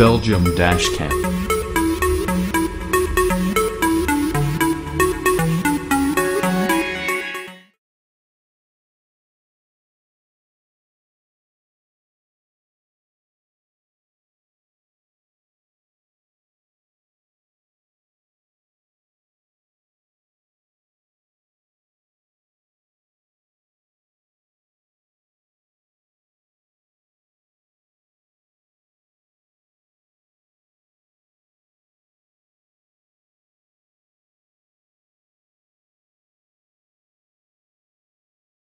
Belgium-Camp